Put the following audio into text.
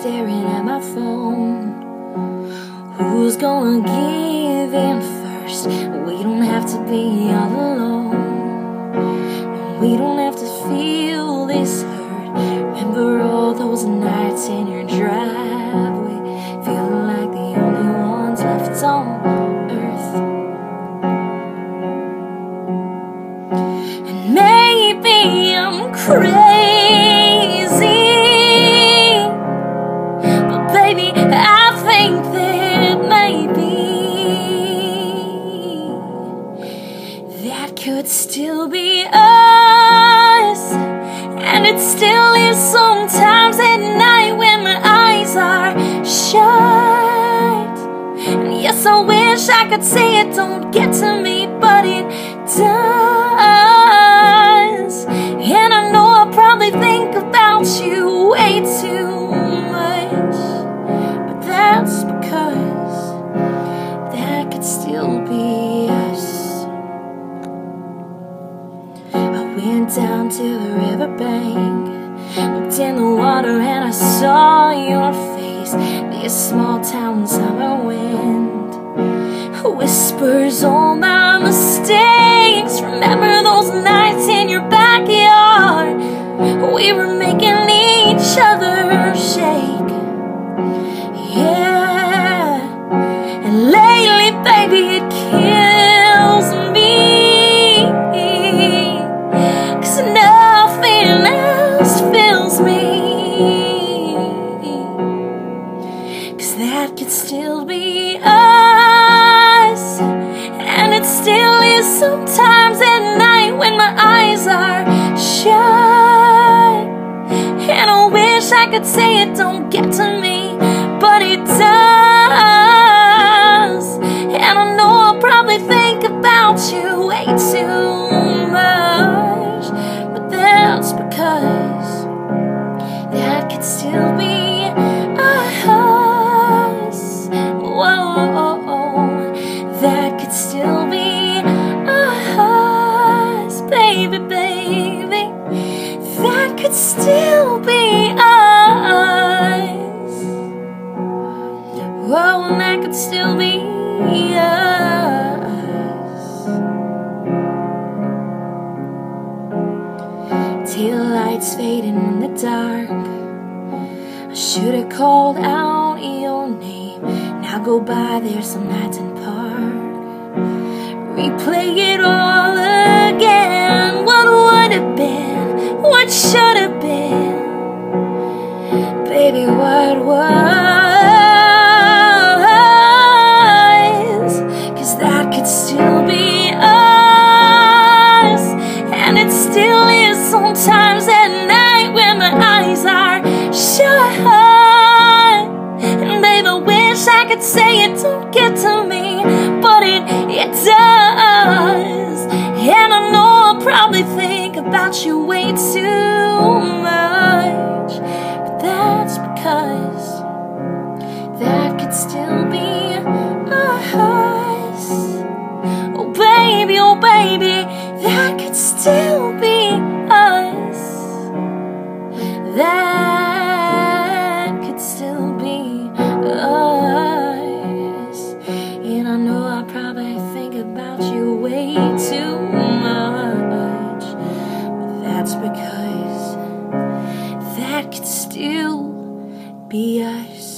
staring at my phone. Who's gonna give in first? We don't have to be all alone. We don't have to feel this hurt. Remember all those nights in your driveway, feeling like the only ones left on earth. And maybe I'm crazy, still be us. And it still is sometimes at night when my eyes are shut. And yes, I wish I could say it don't get to me, but it does. Down to the riverbank, looked in the water, and I saw your face. This small town summer wind whispers all my still be us. And it still is sometimes at night when my eyes are shut. And I wish I could say it don't get to me, but it does. And I know I'll probably think about you way too much, but that's because that could still be Whoa, and that could still be us. Tail lights fading in the dark. I should have called out your name. Now go by there some nights in park. Replay it all again. What would have been? What should have been? Baby, what was? Could still be us. And it still is sometimes at night when my eyes are shut. And babe, I wish I could say it don't get to me, but it, it does. And I know I'll probably think about you way too much, but that's because that could still be could still be us.